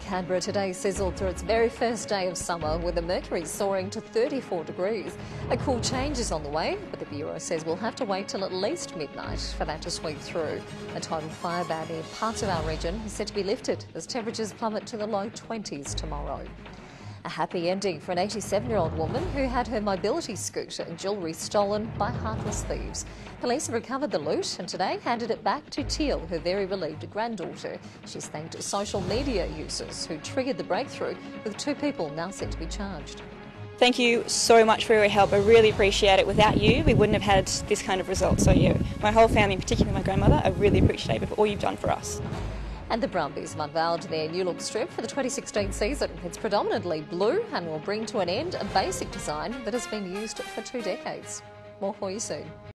Canberra today sizzled through its very first day of summer with the mercury soaring to 34 degrees. A cool change is on the way, but the Bureau says we'll have to wait till at least midnight for that to sweep through. A total fire ban in parts of our region is set to be lifted as temperatures plummet to the low 20s tomorrow. A happy ending for an 87 year old woman who had her mobility scooter and jewellery stolen by heartless thieves. Police have recovered the loot and today handed it back to Teal, her very relieved granddaughter. She's thanked social media users who triggered the breakthrough, with two people now set to be charged. Thank you so much for your help. I really appreciate it. Without you, we wouldn't have had this kind of result. So, yeah, my whole family, particularly my grandmother, I really appreciate it for all you've done for us. And the Brumbies have unveiled their new look strip for the 2016 season. It's predominantly blue and will bring to an end a basic design that has been used for two decades. More for you soon.